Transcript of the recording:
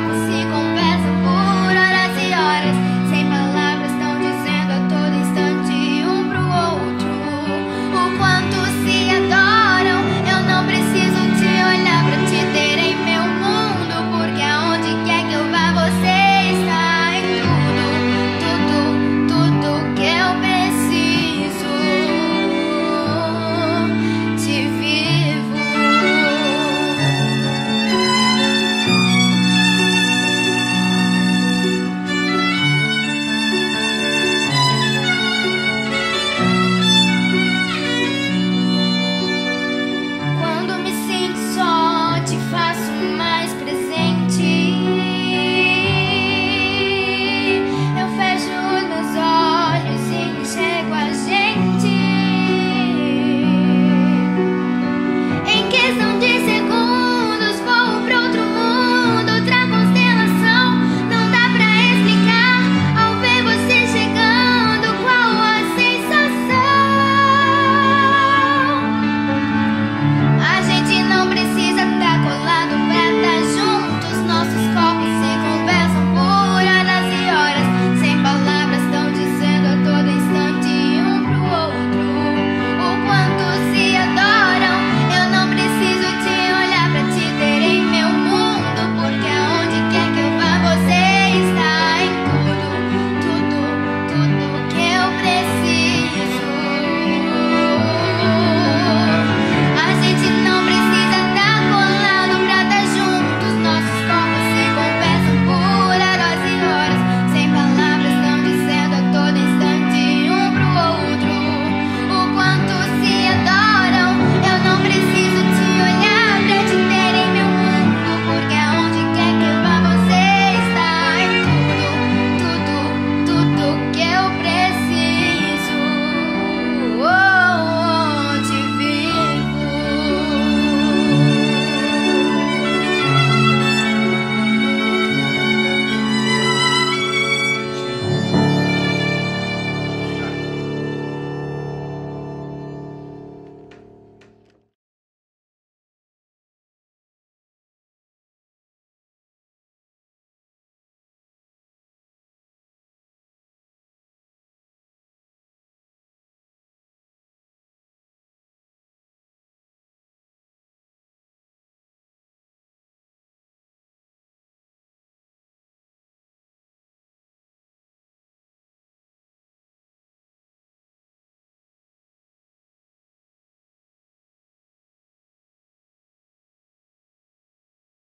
opposite.